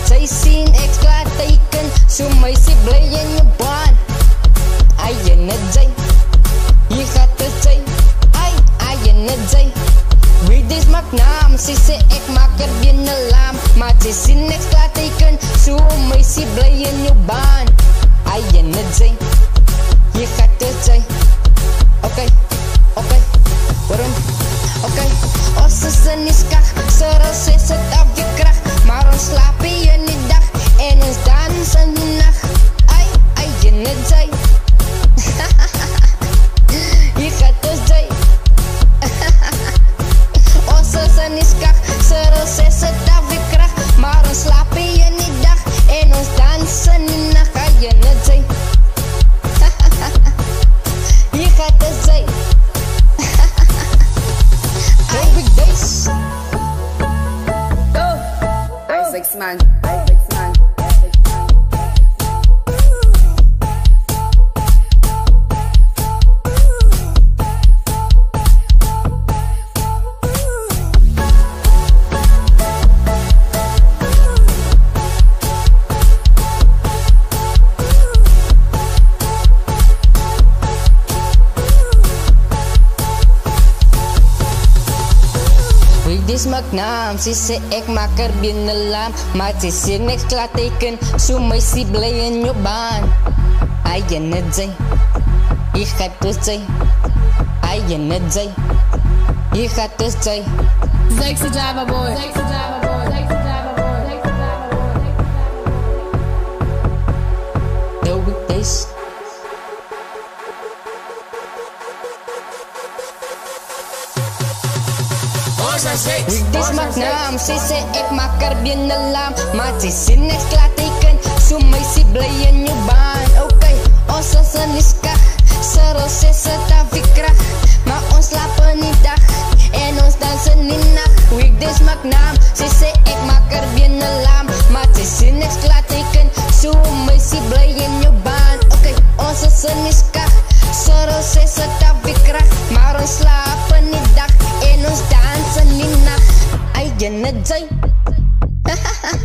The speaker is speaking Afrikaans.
Maar sy sien ek klaar teiken So my sy bly in jou baan. Ai, en het jy. Jy gaat het jy Ai, ai, en het jy. Weekdays maak naam Sy sê ek maak er binnen lam Maar sy sien ek klaar teiken So my sy bly in jou baan. Ai, en het jy. Jy gaat het jy Okay, okay, waarom? Okay, ons is in die skag Sorrel sê sit af mind. Weekdays maak naam, sy sê ek maak er binnen lam Maar sy sê niks klaar teken, so my sy bly in jou baan Ai, en het jy, jy gaat dus jy Ai, en het jy, jy gaat dus jy Sexy Java boy. Sexy Java boy. Weekdays maak naam, sy sê ek maak er binnen lam Maar sy sê niks klaar teken, so my sy bly in jou baan. Ok, ons is in die skag, Cyril sê sit af die kracht Maar ons slaap energy.